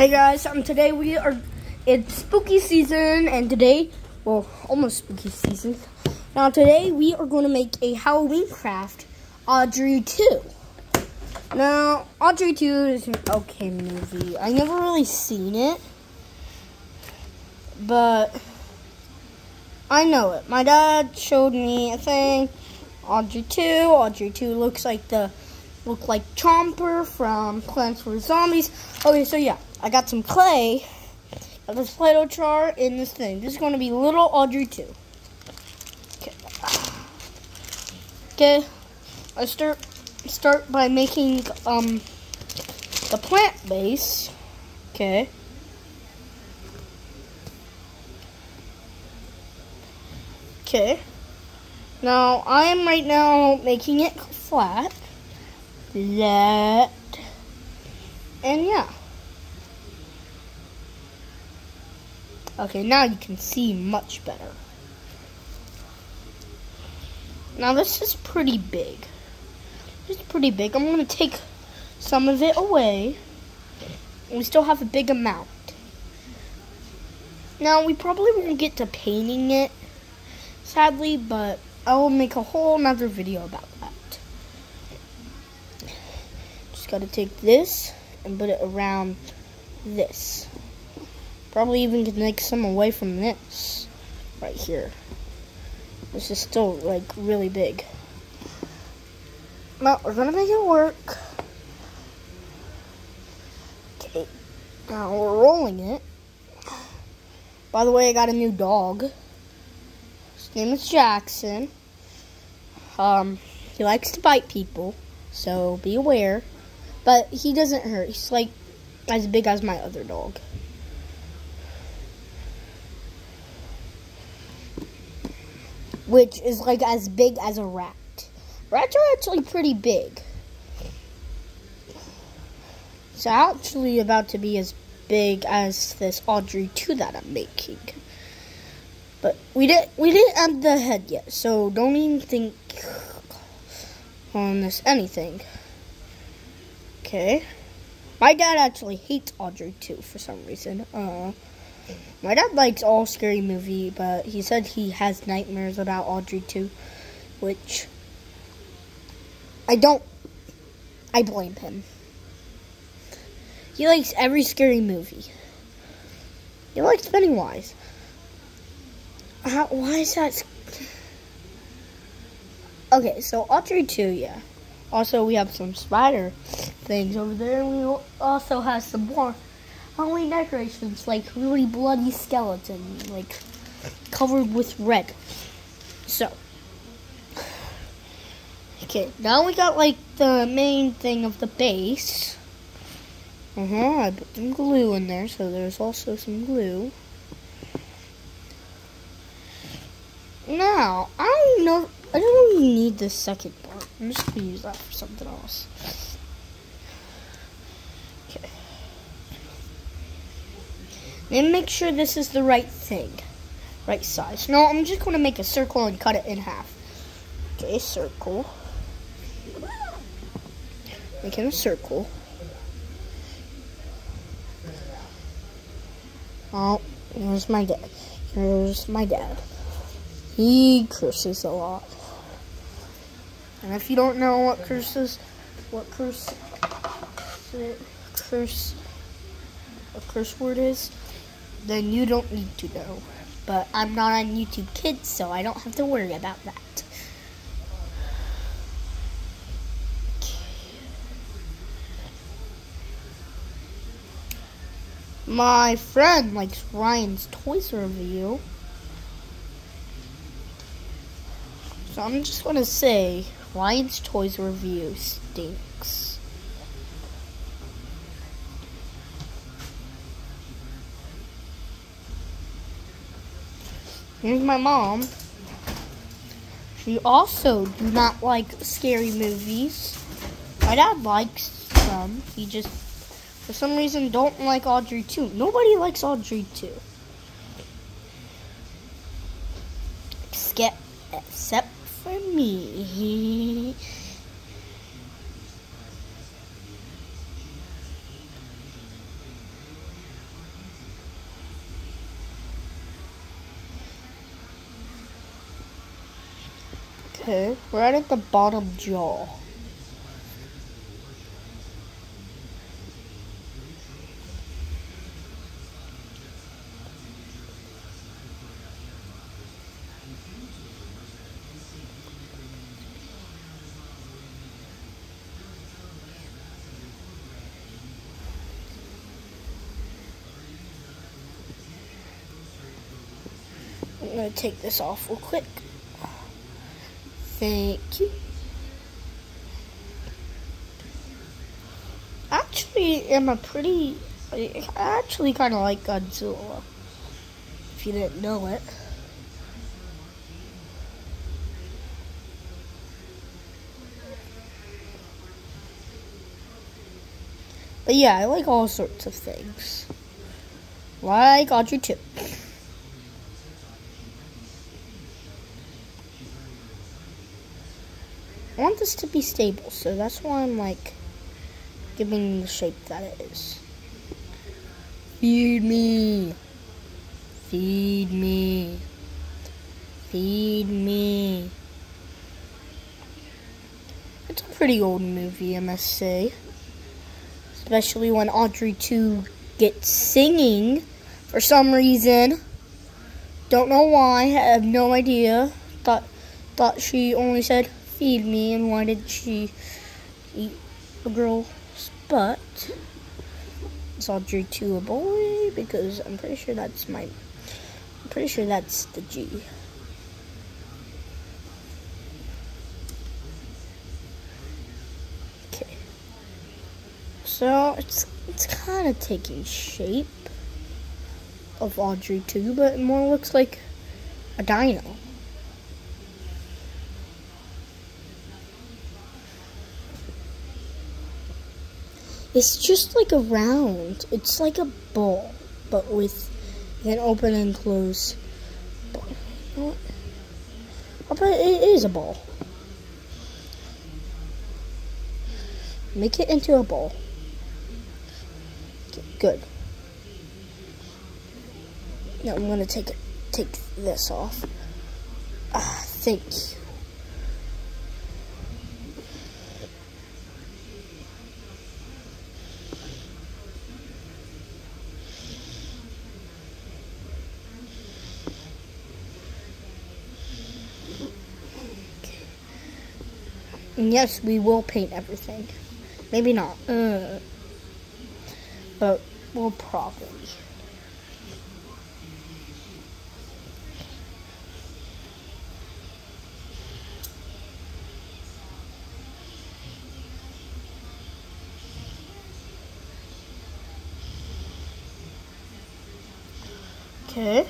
Hey guys, um, today we are, it's spooky season, and today, well, almost spooky season. Now today we are going to make a Halloween craft, Audrey 2. Now, Audrey 2 is an okay movie. I never really seen it, but I know it. My dad showed me a thing, Audrey 2. Audrey 2 looks like the, look like Chomper from Plants vs. Zombies. Okay, so yeah. I got some clay, got this Play-Doh char in this thing. This is going to be little Audrey 2. Okay. Okay. I start start by making um the plant base. Okay. Okay. Now I am right now making it flat. That and yeah. Okay, now you can see much better. Now this is pretty big. It's pretty big. I'm going to take some of it away. We still have a big amount. Now, we probably won't get to painting it, sadly, but I will make a whole nother video about that. Just got to take this and put it around this. Probably even can take some away from this right here. This is still like really big. Well, we're gonna make it work. Okay, now we're rolling it. By the way, I got a new dog. His name is Jackson. Um, he likes to bite people, so be aware. But he doesn't hurt. He's like as big as my other dog. Which is like as big as a rat. Rats are actually pretty big. It's actually about to be as big as this Audrey 2 that I'm making. But we didn't we didn't add the head yet, so don't even think on this anything. Okay. My dad actually hates Audrey 2 for some reason. Uh my dad likes all scary movie, but he said he has nightmares about Audrey 2, which I don't. I blame him. He likes every scary movie. He likes Pennywise. How, why is that? Okay, so Audrey 2, yeah. Also, we have some spider things over there. We also have some more Halloween decorations, like really bloody skeleton, like covered with red. So, okay, now we got like the main thing of the base. Uh huh. I put some glue in there, so there's also some glue. Now, I don't know. I don't really need this second part. I'm just gonna use that for something else. And make sure this is the right thing. Right size. No, I'm just going to make a circle and cut it in half. Okay, circle. Making a circle. Oh, here's my dad. Here's my dad. He curses a lot. And if you don't know what curses, what curse, curse, a curse word is, then you don't need to know. But I'm not on YouTube Kids, so I don't have to worry about that. My friend likes Ryan's Toys review. So I'm just going to say Ryan's Toys review stinks. Here's my mom. She also do not like scary movies. My dad likes some. He just, for some reason, don't like Audrey 2. Nobody likes Audrey 2. Except, except for me. Okay, right at the bottom jaw. I'm gonna take this off real quick. Thank you. Actually, I'm a pretty. I actually kind of like Godzilla. If you didn't know it. But yeah, I like all sorts of things. Like Audrey 2. I want this to be stable, so that's why I'm like giving the shape that it is. Feed me. Feed me. Feed me. It's a pretty old movie, I must say. Especially when Audrey 2 gets singing for some reason. Don't know why, I have no idea. Thought thought she only said feed me and why did she eat a girl's butt? Is Audrey 2 a boy? Because I'm pretty sure that's my I'm pretty sure that's the G. Okay. So it's it's kind of taking shape of Audrey 2, but more looks like a dino. It's just like a round. It's like a ball, but with an open and close. But it is a ball. Make it into a ball. Okay, good. Now I'm gonna take take this off. Ah, thank you. Yes, we will paint everything. Maybe not. Uh, but we'll probably. Okay.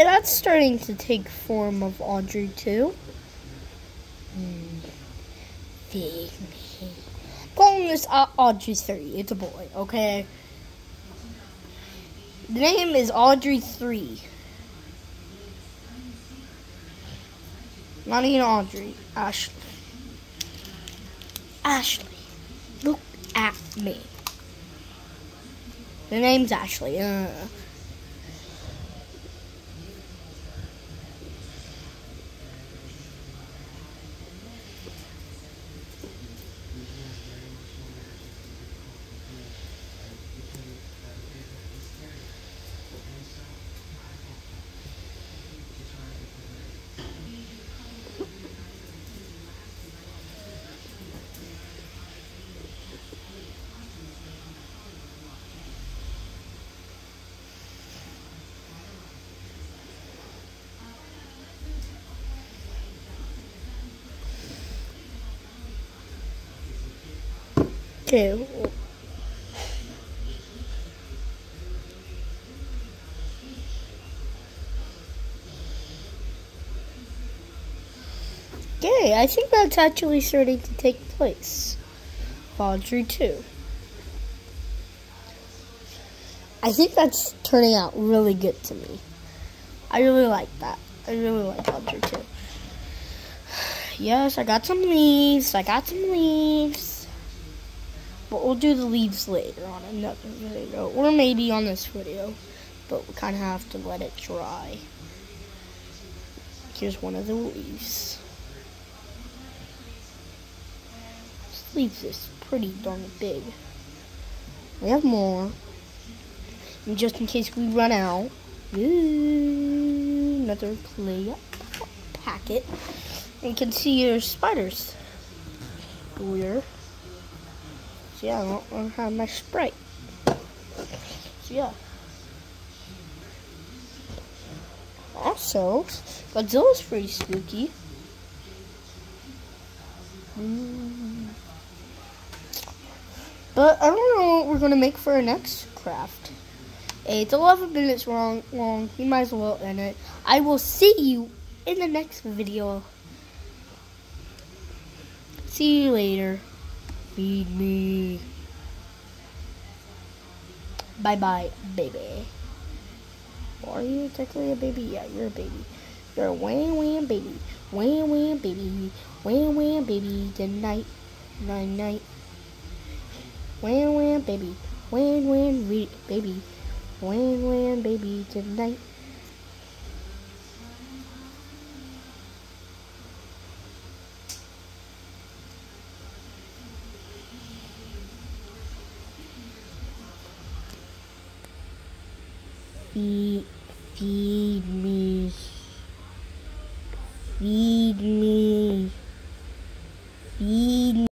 And that's starting to take form of Audrey 2. Mm. Me. Calling this uh, Audrey 3. It's a boy, okay? The name is Audrey 3. Not even Audrey. Ashley. Ashley. Look at me. The name's Ashley. Uh, Okay. Okay, I think that's actually starting to take place. Audrey 2. I think that's turning out really good to me. I really like that. I really like Audrey 2. Yes, I got some leaves. I got some leaves. But we'll do the leaves later on another video. Or maybe on this video. But we kind of have to let it dry. Here's one of the leaves. This leaves is pretty darn big. We have more. And just in case we run out, another clay packet. And you can see your spiders. Weird. So yeah, I don't, I don't have my Sprite. So yeah. Also, Godzilla's pretty spooky. Mm. But I don't know what we're going to make for our next craft. It's 11 minutes long, long. You might as well end it. I will see you in the next video. See you later. Feed me. Bye bye, baby. Are you technically a baby? Yeah, you're a baby. You're a wham wham baby. Wham wham baby. Wham wham baby. Tonight. Night night. Wham wham baby. Wham wham baby. Wham wham baby tonight. Me